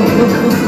Oh.